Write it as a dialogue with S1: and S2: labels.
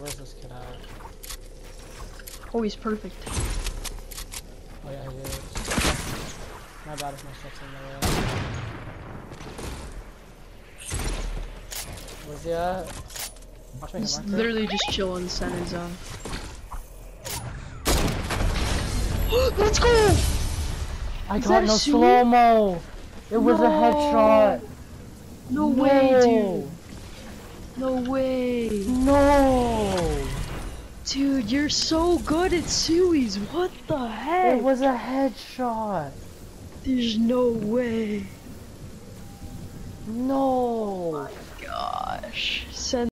S1: where's this kid at?
S2: Oh, he's perfect.
S1: Oh yeah, he is. My bad if my stuff's in the way. Where's he at? Watch me
S2: He's literally just chilling, center zone. Let's go!
S1: I
S2: Is
S1: got no slow mo. It was a headshot.
S2: No way,
S1: No.
S2: dude. No way.
S1: No.
S2: Dude, you're so good at Sui's. What the heck?
S1: It was a headshot.
S2: There's no way.
S1: No.
S2: Gosh. Send